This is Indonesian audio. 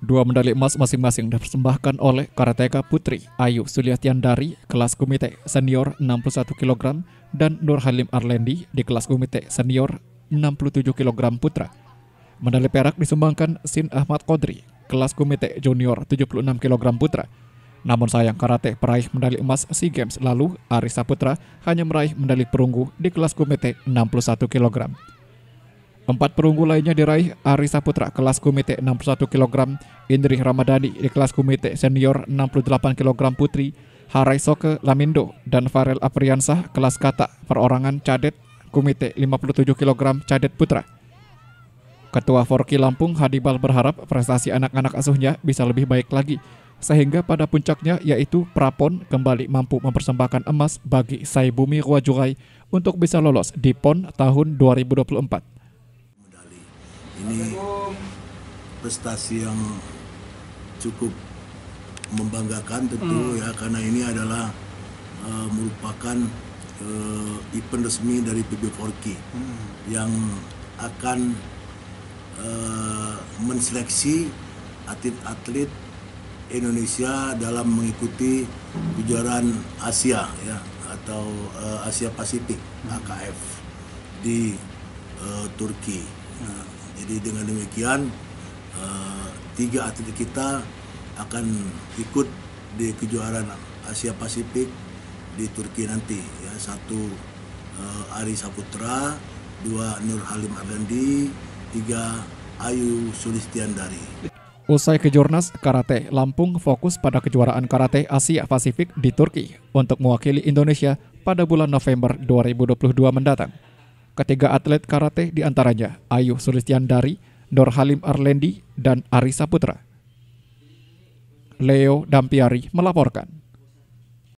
Dua medali emas masing-masing dipersembahkan oleh karateka putri Ayu Suliatiandari kelas komite senior 61 kg dan Nur Halim Arlendi di kelas komite senior 67 kg putra. Medali perak disumbangkan Sin Ahmad Kodri kelas komite junior 76 kg putra. Namun sayang karate peraih medali emas SEA Games lalu Arisa Putra hanya meraih medali perunggu di kelas komite 61 kg. Empat perunggu lainnya diraih Arisa Putra kelas komite 61 kg, Indri Ramadhani di kelas komite senior 68 kg putri, Harai Soke Lamindo, dan Farel Apriansah kelas kata perorangan cadet komite 57 kg cadet putra. Ketua Forki Lampung Hadibal berharap prestasi anak-anak asuhnya bisa lebih baik lagi, sehingga pada puncaknya yaitu Prapon kembali mampu mempersembahkan emas bagi Saibumi Wajurai untuk bisa lolos di PON tahun 2024 ini prestasi yang cukup membanggakan tentu hmm. ya karena ini adalah uh, merupakan uh, event resmi dari PB Forki hmm. yang akan uh, menseleksi atlet-atlet Indonesia dalam mengikuti kejuaraan Asia ya atau uh, Asia Pasifik hmm. AKF di uh, Turki. Nah, jadi dengan demikian uh, tiga atlet kita akan ikut di kejuaraan Asia Pasifik di Turki nanti ya satu uh, Ari Saputra, dua Nur Halim Argandi, tiga Ayu Sulistiandari. Usai kejurnas, Karate Lampung fokus pada kejuaraan Karate Asia Pasifik di Turki untuk mewakili Indonesia pada bulan November 2022 mendatang. Ketiga atlet karate di antaranya Ayu Sulistiandari, Nur Halim Arlendi, dan Arisa Putra. Leo Dampiari melaporkan.